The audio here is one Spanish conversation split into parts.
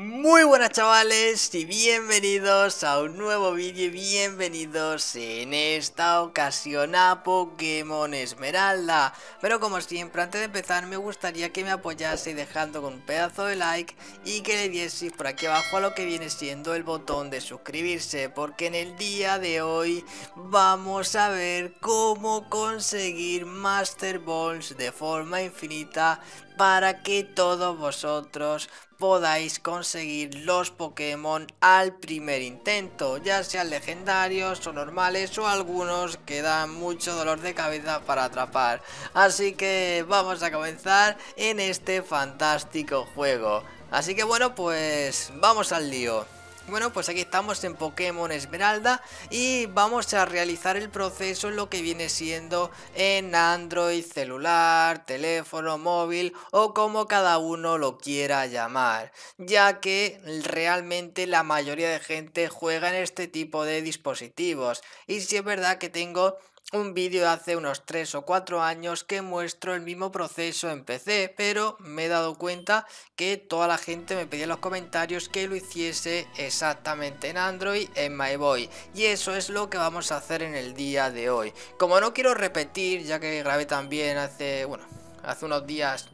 Muy buenas chavales y bienvenidos a un nuevo vídeo y bienvenidos en esta ocasión a Pokémon Esmeralda. Pero como siempre antes de empezar me gustaría que me apoyase dejando con un pedazo de like y que le dieses por aquí abajo a lo que viene siendo el botón de suscribirse Porque en el día de hoy vamos a ver cómo conseguir Master Balls de forma infinita para que todos vosotros podáis conseguir los Pokémon al primer intento, ya sean legendarios o normales o algunos que dan mucho dolor de cabeza para atrapar. Así que vamos a comenzar en este fantástico juego. Así que bueno, pues vamos al lío. Bueno, pues aquí estamos en Pokémon Esmeralda y vamos a realizar el proceso en lo que viene siendo en Android, celular, teléfono, móvil o como cada uno lo quiera llamar, ya que realmente la mayoría de gente juega en este tipo de dispositivos. Y si es verdad que tengo un vídeo de hace unos 3 o 4 años que muestro el mismo proceso en PC, pero me he dado cuenta que toda la gente me pedía en los comentarios que lo hiciese exactamente en Android en MyBoy y eso es lo que vamos a hacer en el día de hoy. Como no quiero repetir, ya que grabé también hace, bueno, hace unos días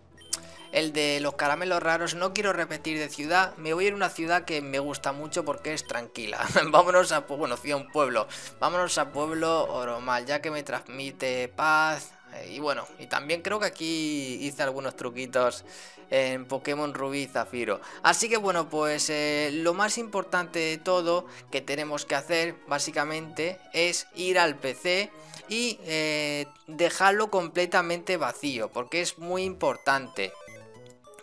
el de los caramelos raros. No quiero repetir de ciudad, me voy a ir a una ciudad que me gusta mucho porque es tranquila. Vámonos a, bueno, un pueblo. Vámonos a pueblo Oromal, ya que me transmite paz. Eh, y bueno, y también creo que aquí hice algunos truquitos en Pokémon Rubí y Zafiro. Así que bueno, pues eh, lo más importante de todo que tenemos que hacer básicamente es ir al PC y eh, dejarlo completamente vacío, porque es muy importante.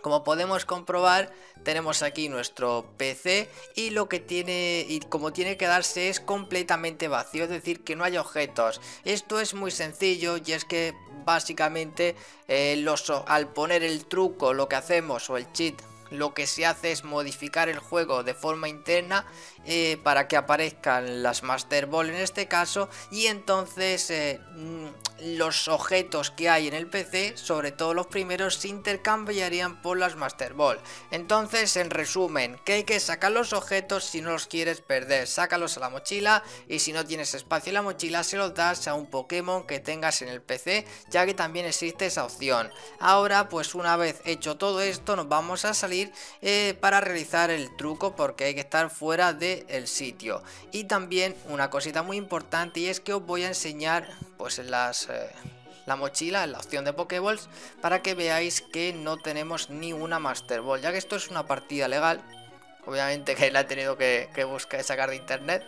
Como podemos comprobar, tenemos aquí nuestro PC y lo que tiene y como tiene que darse es completamente vacío, es decir, que no hay objetos. Esto es muy sencillo y es que básicamente eh, los, al poner el truco, lo que hacemos o el cheat lo que se hace es modificar el juego de forma interna eh, para que aparezcan las Master Ball en este caso y entonces eh, mm, los objetos que hay en el PC, sobre todo los primeros, se intercambiarían por las Master Ball. Entonces, en resumen, que hay que sacar los objetos si no los quieres perder, sácalos a la mochila y si no tienes espacio en la mochila se los das a un Pokémon que tengas en el PC, ya que también existe esa opción. Ahora, pues una vez hecho todo esto, nos vamos a salir eh, para realizar el truco porque hay que estar fuera de el sitio. Y también una cosita muy importante y es que os voy a enseñar pues las... Eh, la mochila en la opción de Pokéballs para que veáis que no tenemos ni una Master Ball, ya que esto es una partida legal, obviamente que la he tenido que, que buscar sacar de internet.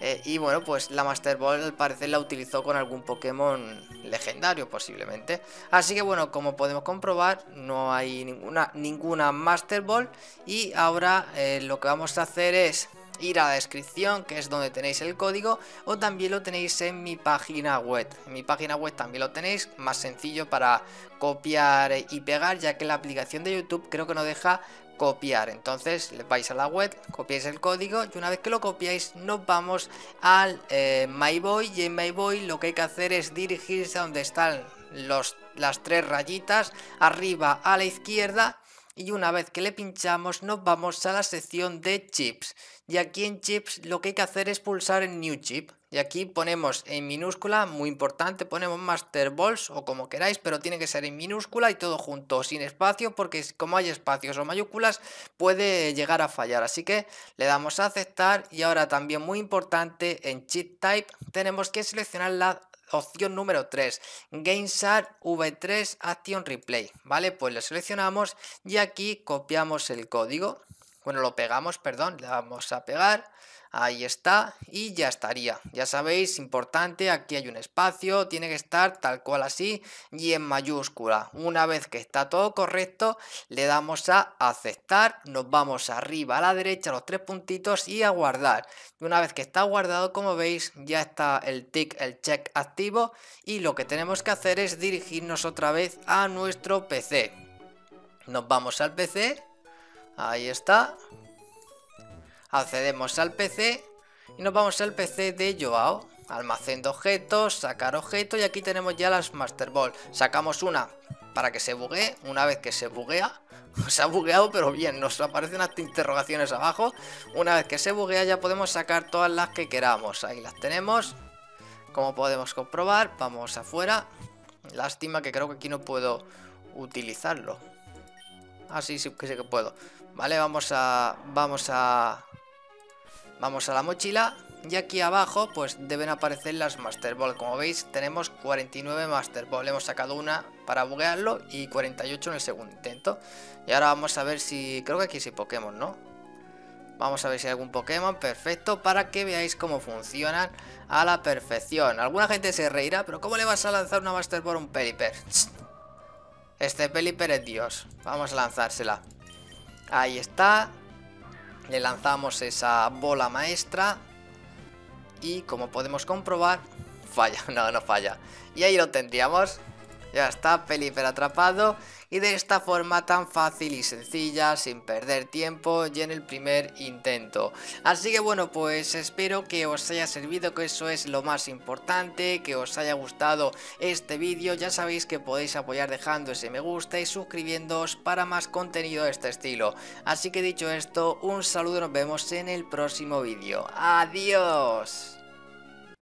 Eh, y bueno, pues la Master Ball al parecer la utilizó con algún Pokémon legendario posiblemente. Así que bueno, como podemos comprobar, no hay ninguna, ninguna Master Ball. Y ahora eh, lo que vamos a hacer es ir a la descripción, que es donde tenéis el código, o también lo tenéis en mi página web. En mi página web también lo tenéis, más sencillo para copiar y pegar, ya que la aplicación de YouTube creo que no deja copiar. Entonces vais a la web, copiáis el código y una vez que lo copiáis nos vamos al eh, MyBoy y en MyBoy lo que hay que hacer es dirigirse a donde están los, las tres rayitas arriba a la izquierda y una vez que le pinchamos nos vamos a la sección de chips. Y aquí en chips lo que hay que hacer es pulsar en new chip. Y aquí ponemos en minúscula, muy importante, ponemos master balls o como queráis pero tiene que ser en minúscula y todo junto, sin espacio porque como hay espacios o mayúsculas puede llegar a fallar. Así que le damos a aceptar y ahora también muy importante en chip type tenemos que seleccionar la opción número 3, GameShare V3 Action Replay, ¿vale? Pues lo seleccionamos y aquí copiamos el código, bueno, lo pegamos, perdón, le vamos a pegar, ahí está y ya estaría. Ya sabéis, importante, aquí hay un espacio, tiene que estar tal cual así y en mayúscula. Una vez que está todo correcto, le damos a aceptar, nos vamos arriba a la derecha, los tres puntitos y a guardar. Una vez que está guardado, como veis, ya está el tick, el check activo y lo que tenemos que hacer es dirigirnos otra vez a nuestro PC. Nos vamos al PC, ahí está, accedemos al PC y nos vamos al PC de Joao. Almacén de objetos, sacar objetos y aquí tenemos ya las Master Ball. Sacamos una para que se buguee. Una vez que se buguea, se ha bugueado pero bien, nos aparecen hasta interrogaciones abajo. Una vez que se buguea ya podemos sacar todas las que queramos. Ahí las tenemos. Como podemos comprobar, vamos afuera. Lástima que creo que aquí no puedo utilizarlo. Ah, sí, sí que sí que puedo. Vale, vamos a... Vamos a... Vamos a la mochila. Y aquí abajo, pues deben aparecer las Master Ball. Como veis, tenemos 49 Master Ball. Hemos sacado una para buguearlo y 48 en el segundo intento. Y ahora vamos a ver si... Creo que aquí sí Pokémon, ¿no? Vamos a ver si hay algún Pokémon perfecto para que veáis cómo funcionan a la perfección. Alguna gente se reirá, pero ¿cómo le vas a lanzar una Master Ball a un Pelipper? Este Pelipper es Dios. Vamos a lanzársela. Ahí está. Le lanzamos esa bola maestra. Y como podemos comprobar, falla. No, no falla. Y ahí lo tendríamos. Ya está, Pelipper atrapado y de esta forma tan fácil y sencilla, sin perder tiempo y en el primer intento. Así que bueno, pues espero que os haya servido, que eso es lo más importante, que os haya gustado este vídeo. Ya sabéis que podéis apoyar dejando ese me gusta y suscribiéndoos para más contenido de este estilo. Así que dicho esto, un saludo, nos vemos en el próximo vídeo. ¡Adiós!